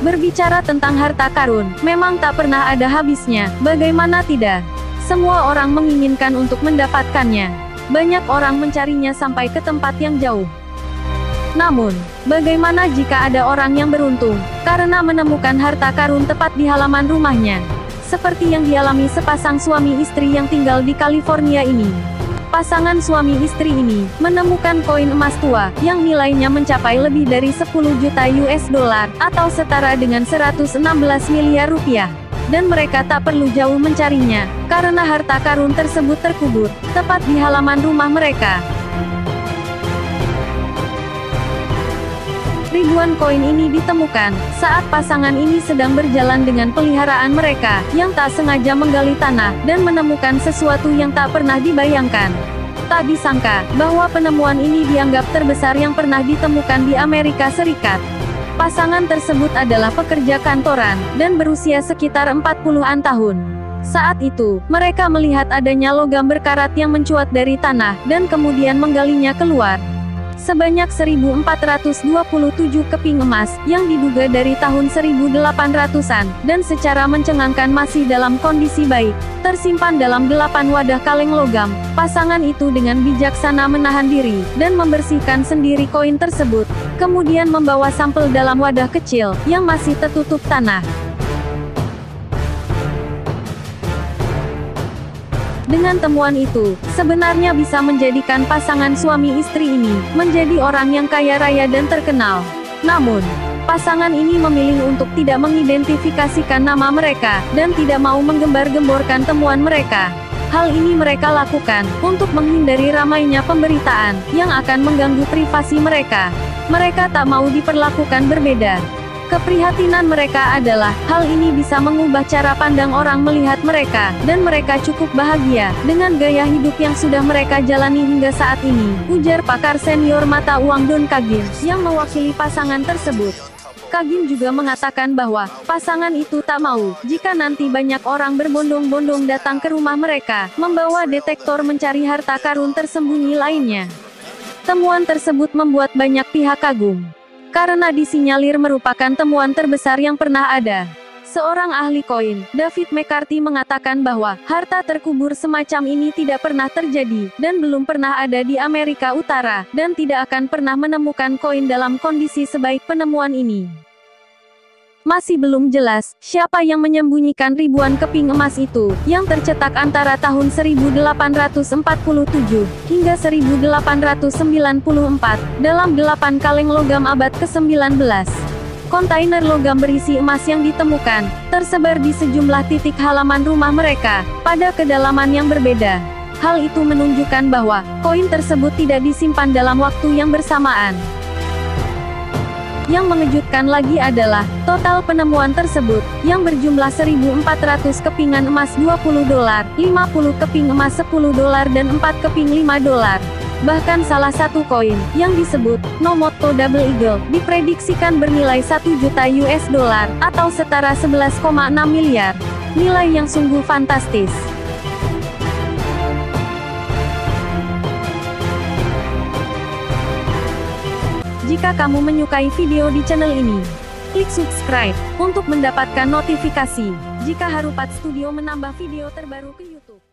Berbicara tentang harta karun, memang tak pernah ada habisnya, bagaimana tidak? Semua orang menginginkan untuk mendapatkannya. Banyak orang mencarinya sampai ke tempat yang jauh. Namun, bagaimana jika ada orang yang beruntung, karena menemukan harta karun tepat di halaman rumahnya? Seperti yang dialami sepasang suami istri yang tinggal di California ini. Pasangan suami istri ini menemukan koin emas tua yang nilainya mencapai lebih dari 10 juta US dollar atau setara dengan 116 miliar rupiah. Dan mereka tak perlu jauh mencarinya, karena harta karun tersebut terkubur tepat di halaman rumah mereka. Ribuan koin ini ditemukan saat pasangan ini sedang berjalan dengan peliharaan mereka yang tak sengaja menggali tanah dan menemukan sesuatu yang tak pernah dibayangkan. Tak disangka bahwa penemuan ini dianggap terbesar yang pernah ditemukan di Amerika Serikat. Pasangan tersebut adalah pekerja kantoran dan berusia sekitar 40-an tahun. Saat itu, mereka melihat adanya logam berkarat yang mencuat dari tanah dan kemudian menggalinya keluar sebanyak 1427 keping emas, yang diduga dari tahun 1800-an, dan secara mencengangkan masih dalam kondisi baik, tersimpan dalam delapan wadah kaleng logam. Pasangan itu dengan bijaksana menahan diri, dan membersihkan sendiri koin tersebut, kemudian membawa sampel dalam wadah kecil, yang masih tertutup tanah. Dengan temuan itu, sebenarnya bisa menjadikan pasangan suami istri ini menjadi orang yang kaya raya dan terkenal. Namun, pasangan ini memilih untuk tidak mengidentifikasikan nama mereka dan tidak mau menggembar-gemborkan temuan mereka. Hal ini mereka lakukan untuk menghindari ramainya pemberitaan yang akan mengganggu privasi mereka. Mereka tak mau diperlakukan berbeda. Keprihatinan mereka adalah, hal ini bisa mengubah cara pandang orang melihat mereka, dan mereka cukup bahagia, dengan gaya hidup yang sudah mereka jalani hingga saat ini, ujar pakar senior mata uang Don Kagin, yang mewakili pasangan tersebut. Kagin juga mengatakan bahwa, pasangan itu tak mau, jika nanti banyak orang berbondong-bondong datang ke rumah mereka, membawa detektor mencari harta karun tersembunyi lainnya. Temuan tersebut membuat banyak pihak kagum karena disinyalir merupakan temuan terbesar yang pernah ada. Seorang ahli koin, David McCarthy mengatakan bahwa harta terkubur semacam ini tidak pernah terjadi dan belum pernah ada di Amerika Utara dan tidak akan pernah menemukan koin dalam kondisi sebaik penemuan ini. Masih belum jelas, siapa yang menyembunyikan ribuan keping emas itu, yang tercetak antara tahun 1847 hingga 1894, dalam delapan kaleng logam abad ke-19. Kontainer logam berisi emas yang ditemukan, tersebar di sejumlah titik halaman rumah mereka, pada kedalaman yang berbeda. Hal itu menunjukkan bahwa, koin tersebut tidak disimpan dalam waktu yang bersamaan. Yang mengejutkan lagi adalah, total penemuan tersebut, yang berjumlah 1.400 kepingan emas 20 dolar, 50 keping emas 10 dolar dan 4 keping 5 dolar. Bahkan salah satu koin, yang disebut, Nomoto Double Eagle, diprediksikan bernilai 1 juta US dollar, atau setara 11,6 miliar. Nilai yang sungguh fantastis. Jika kamu menyukai video di channel ini, klik subscribe untuk mendapatkan notifikasi jika Harupat Studio menambah video terbaru ke YouTube.